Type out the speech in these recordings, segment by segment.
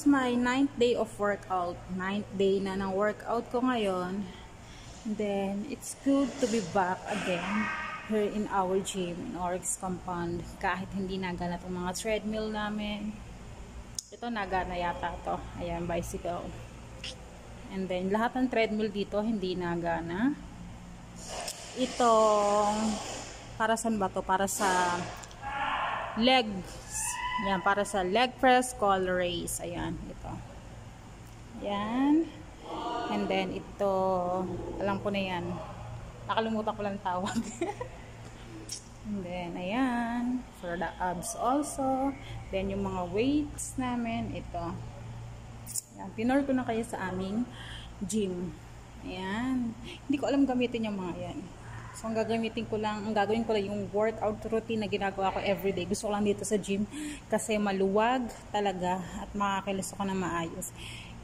is my ninth day of workout. Ninth day na ng workout ko ngayon. And then, it's good to be back again here in our gym, in Oryx Compound. Kahit hindi nagana itong mga treadmill namin. Ito, nagana yata to. Ayan, bicycle. And then, lahat ng treadmill dito, hindi nagana. Itong, para saan ba to? Para sa legs yan, para sa leg press, call raise. Ayan, ito. Ayan. And then, ito, alam ko na yan. Nakalimutan ko lang tawag. And then, ayan. For the abs also. Then, yung mga weights namin, ito. Ayan, tinor ko na kayo sa aming gym. Ayan. Hindi ko alam gamitin yung mga yan. So, ang gagamitin ko lang, ang gagawin ko lang yung workout routine na ginagawa ko everyday. Gusto ko lang dito sa gym kasi maluwag talaga at makakilos ako na maayos.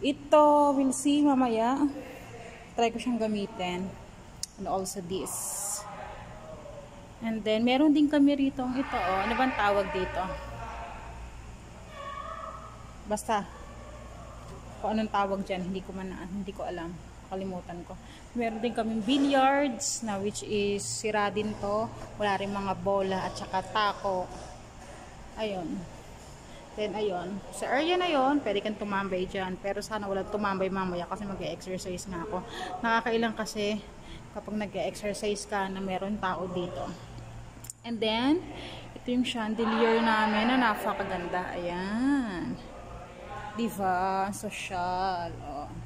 Ito, we'll see mamaya. Try ko siyang gamitin. And also this. And then, meron din kami rito ito, oh. Ano bang tawag dito? Basta, kung anong tawag dyan, hindi ko man, hindi ko alam kalimutan ko. Meron din kaming billiards na which is sira din to. Wala rin mga bola at saka tako. Ayun. Then, ayun. Sa area na yon pwede kang tumambay dyan. Pero sana wala tumambay mamaya kasi mag-exercise nga ako. Nakakailang kasi kapag nag-exercise ka na meron tao dito. And then, ito yung chandelier namin na napakaganda. Ayan. Diva, social. Oh.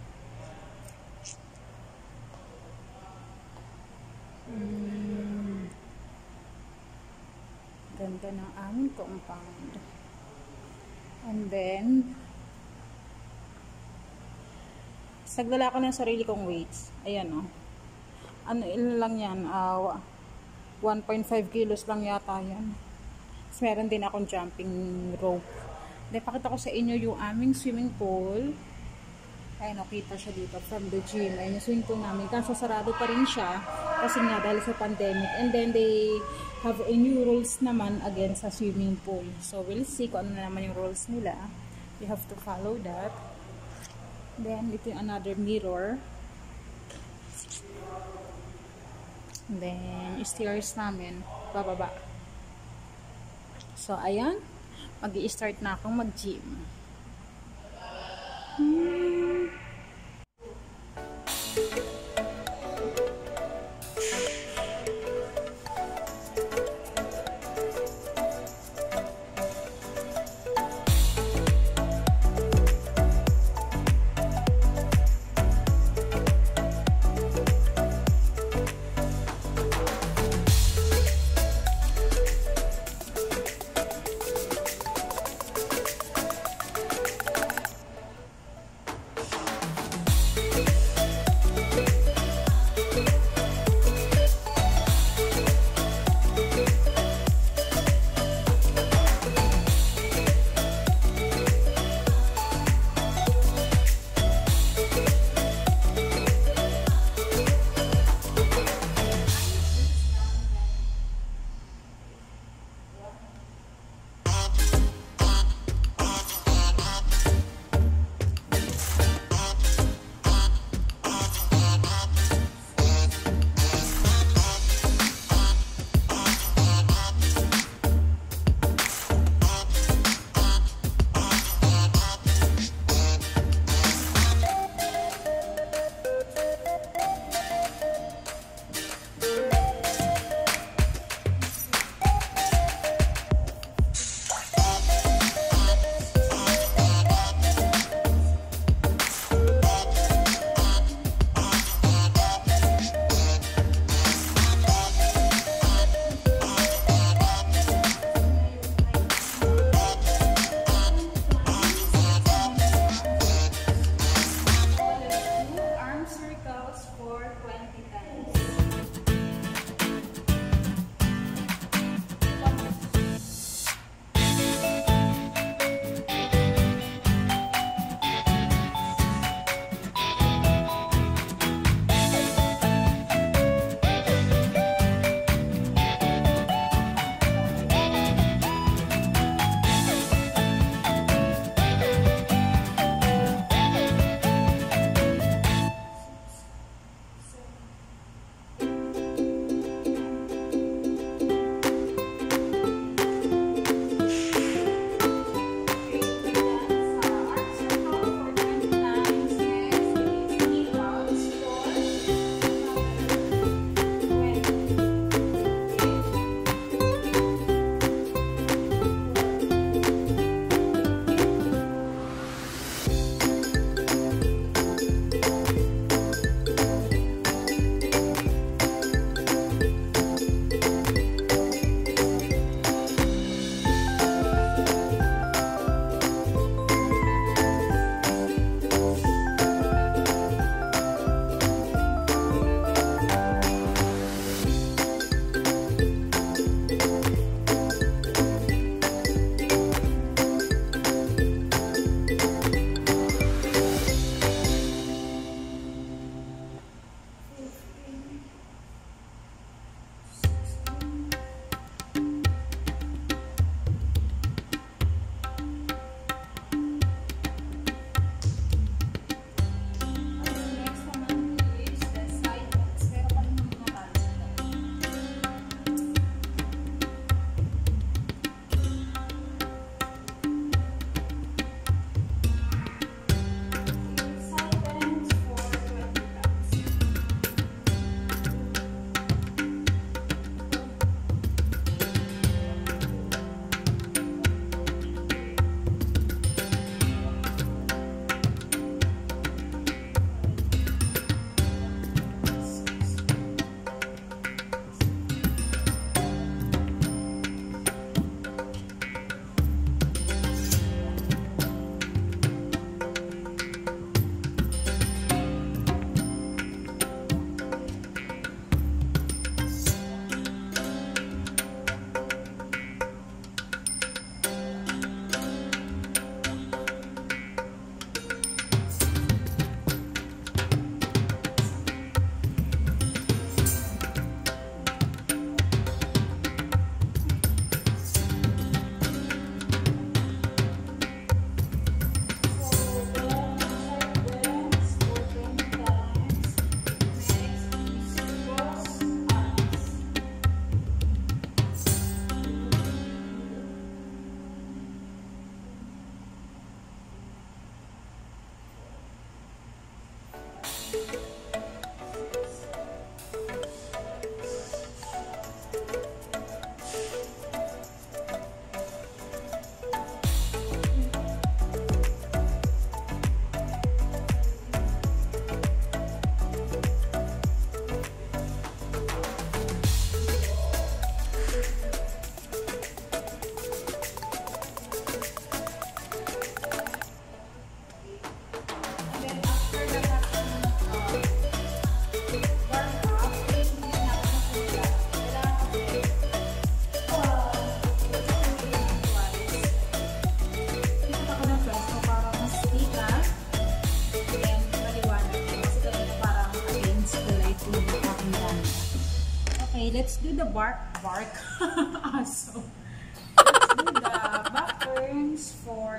Hmm. Ganda ng aming compound. And then, sagdala ko ng sarili kong weights. Ayan o. Oh. Ano, ilan lang yan? Uh, ah, 1.5 kilos lang yata yan. Tapos meron din akong jumping rope. Then, pakita ko sa inyo yung aming swimming pool. Ayun, nakita siya dito from the gym. Ayun yung swimming pool namin. Kaso sarado pa rin siya kasi nga dahil sa pandemic. And then they have a new rules naman again sa swimming pool. So we'll see kung ano na naman yung rules nila. You have to follow that. Then ito yung another mirror. Then stairs namin bababa. So ayan, mag-i-start na akong mag-gym.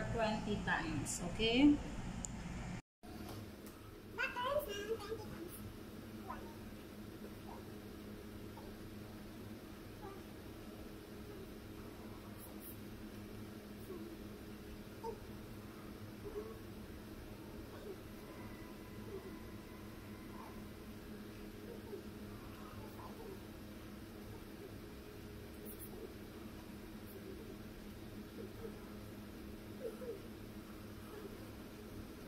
Turns for 20 times, okay?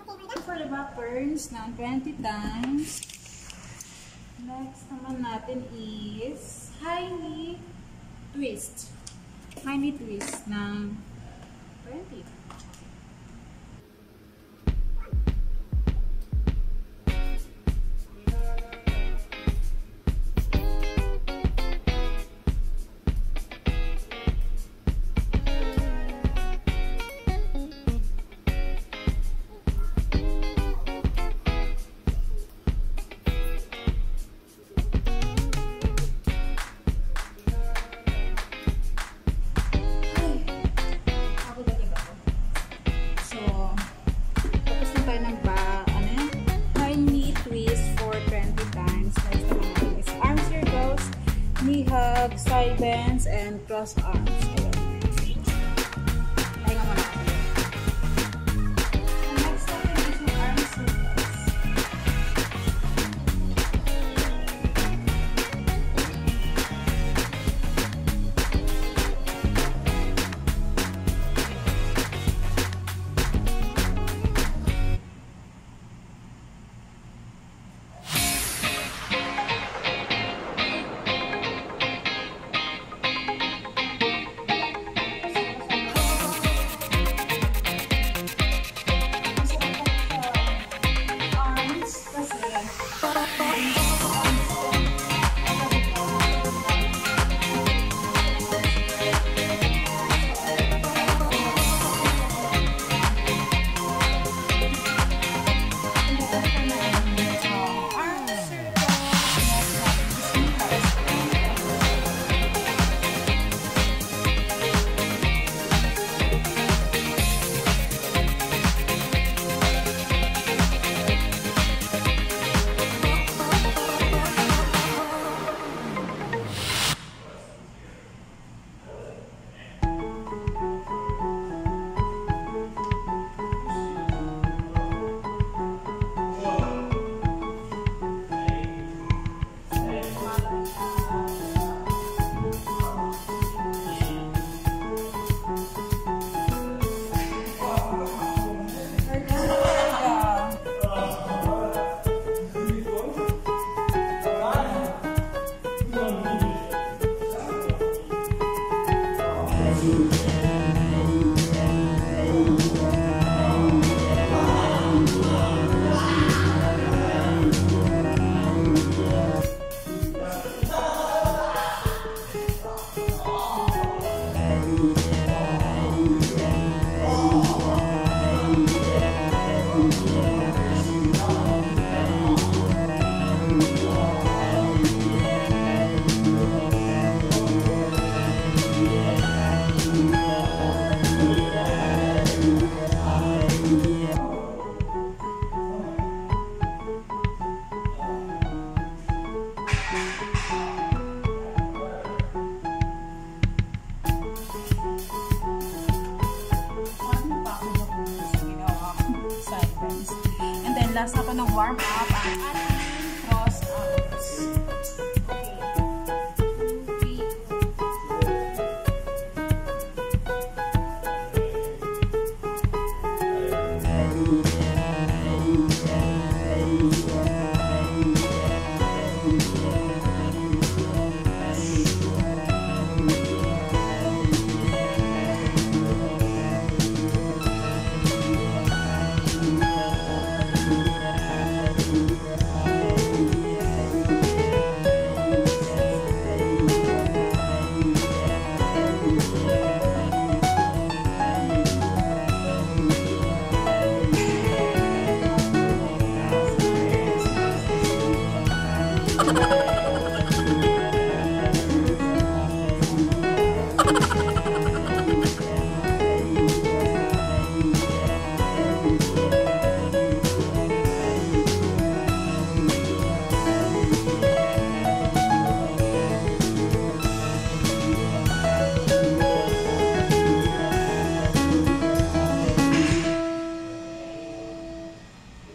For the back turns ng 20 times. Next naman natin is high knee twist. High knee twist ng 20.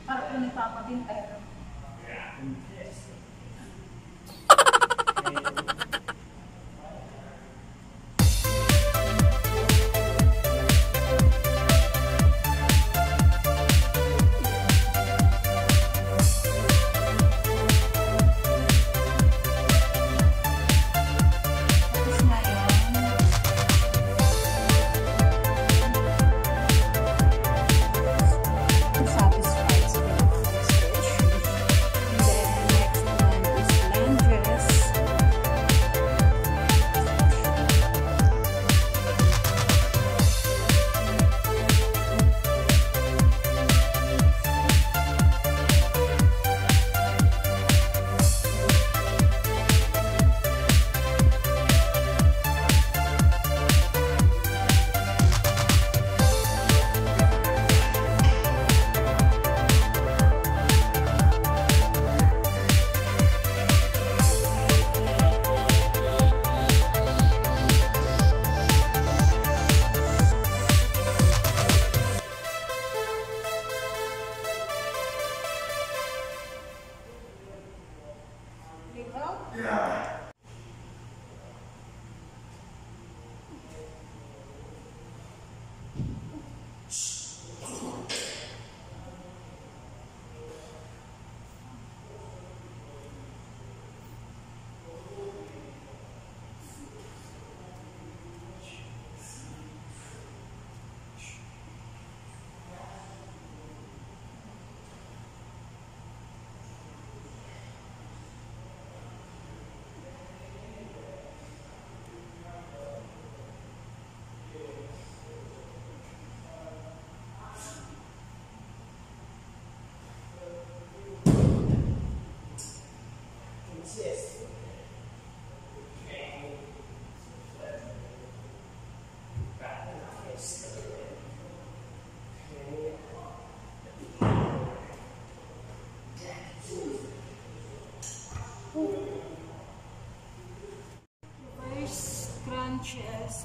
Para kung nagpapatintay. Yeah. First crunch is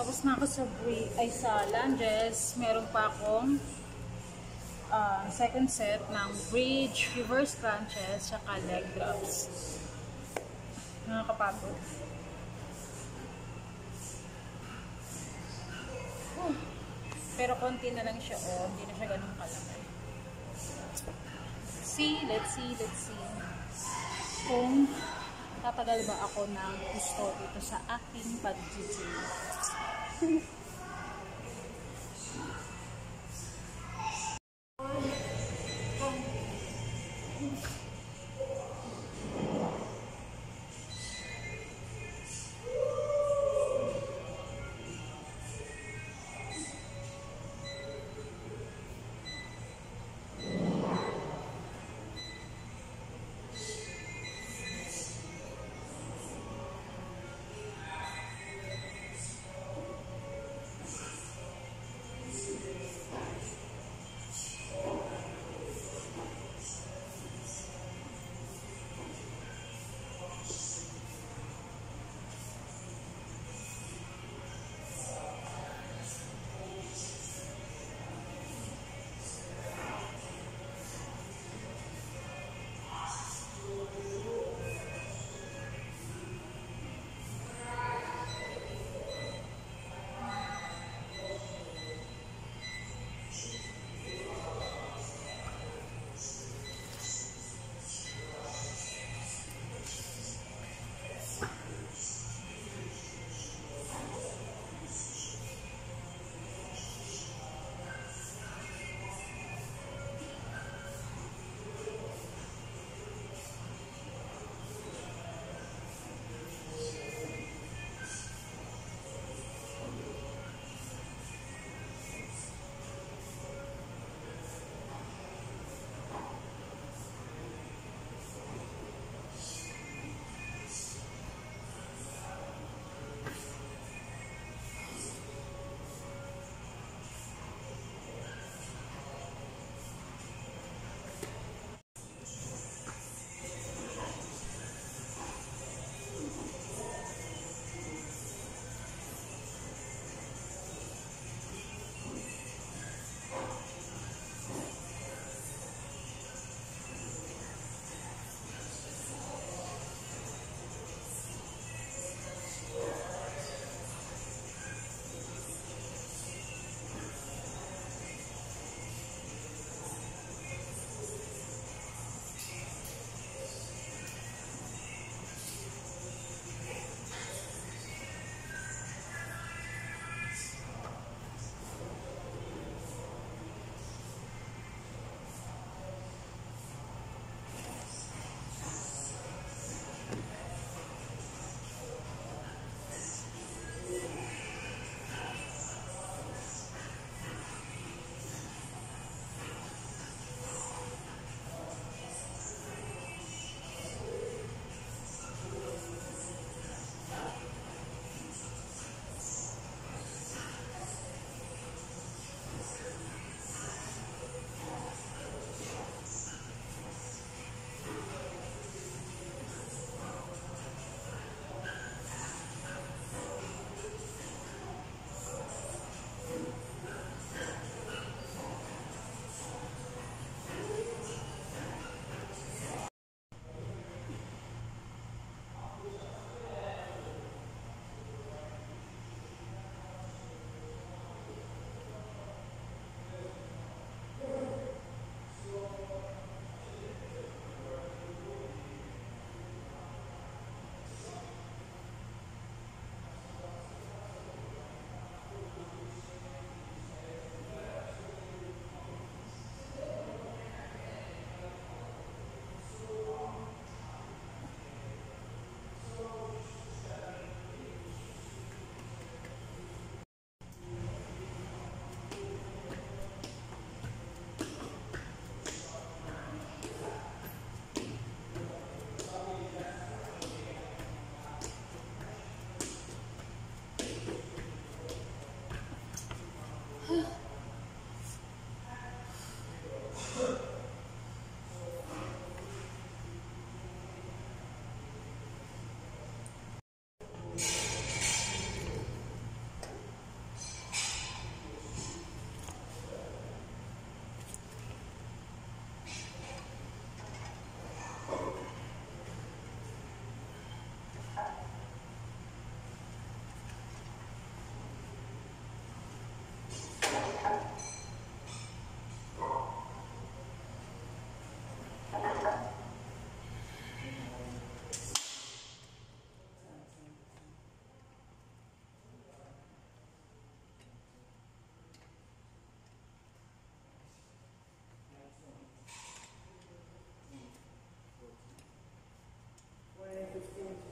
Tapos na ako sa bri ay sa lunges. Meron pa akong uh, second set ng bridge, reverse crunches, saka leg drops. Nakakapagod. Huh. Pero konti na lang siya, oh. Hindi na siya ganun kalaki. See, let's see, let's see. Kung tatagal ba ako ng gusto dito sa aking pag-gym. Christians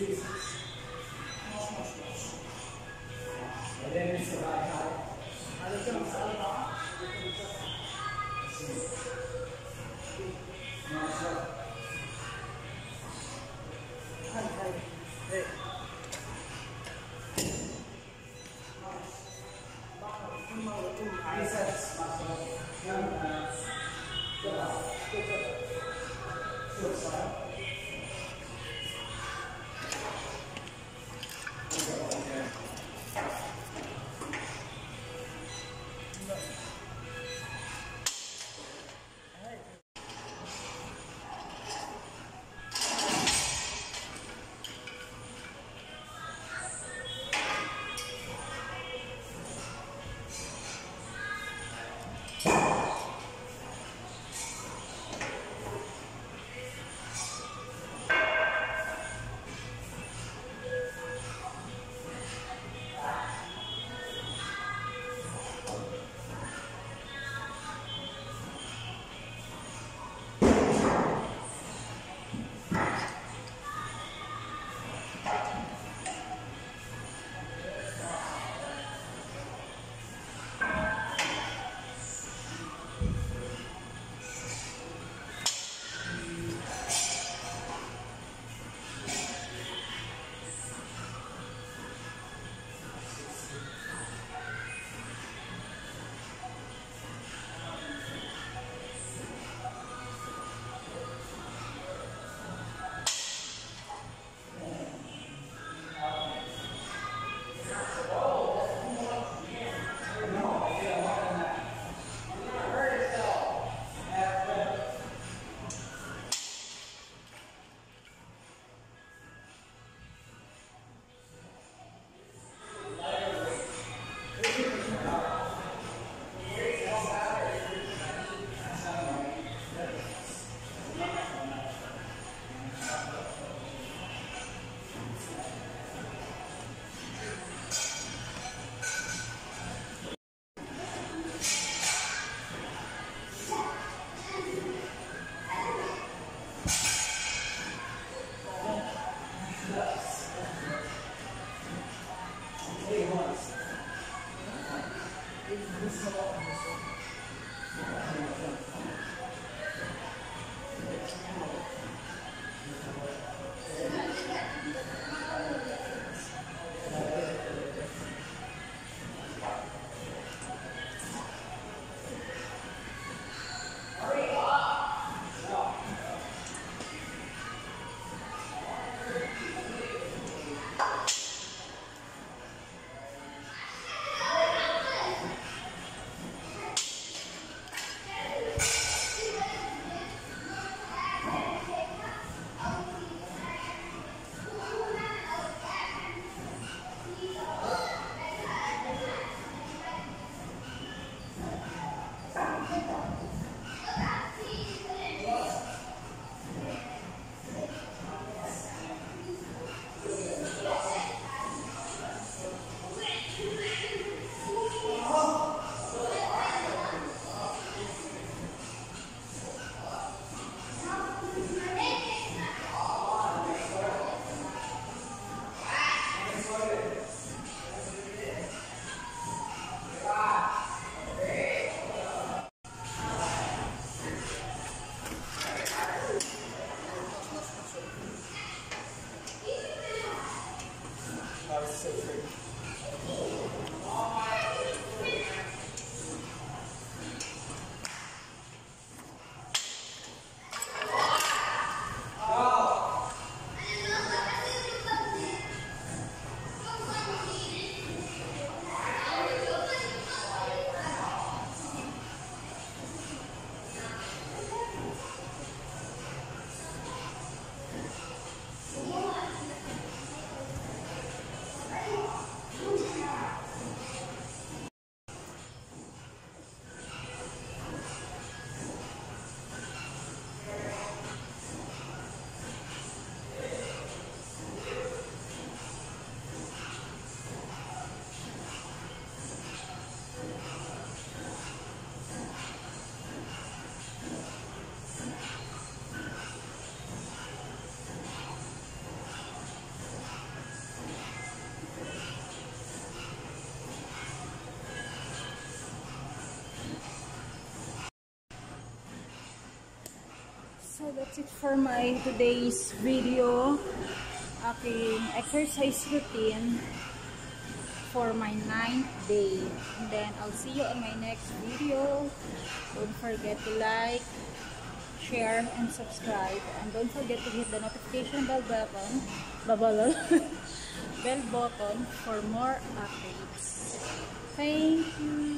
Jesus. So that's it for my today's video. Aking exercise routine for my ninth day. And then I'll see you on my next video. Don't forget to like, share, and subscribe. And don't forget to hit the notification bell button, bell button for more updates. Thank you.